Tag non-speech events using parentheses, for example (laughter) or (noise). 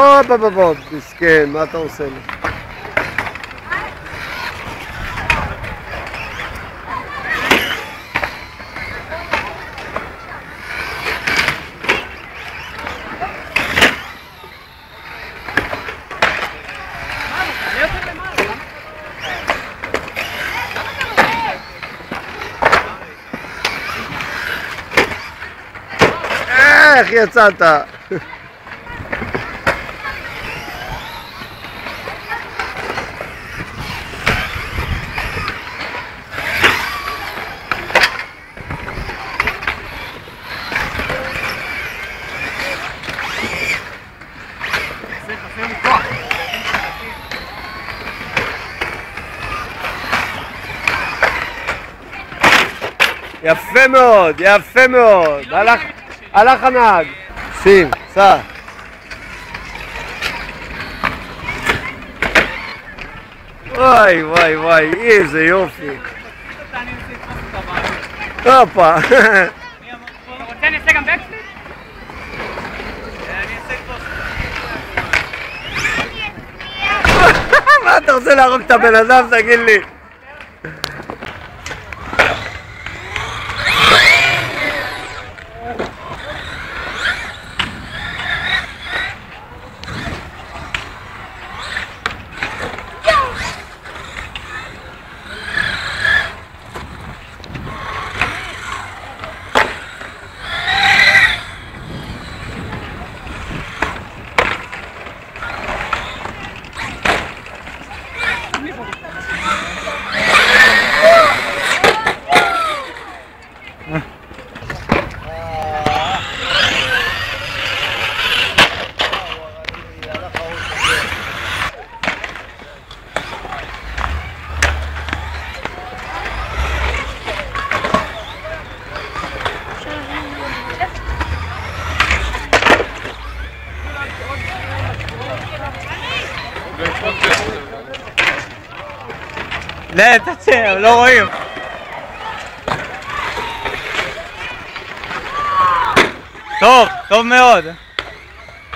הופ, הופ, הופ, מסכן, מה אתה עושה לי? איך יצאת? יפה מאוד, יפה מאוד. הלך, הלך הנהג. שים, סע. וואי וואי וואי, איזה יופי. הופה. (laughs) אתה רוצה אני אעשה גם בקסליפ? אני אעשה מה אתה רוצה להרוג את הבן אדם? תגיד לי. לא, תצא, לא רואים. טוב, טוב מאוד.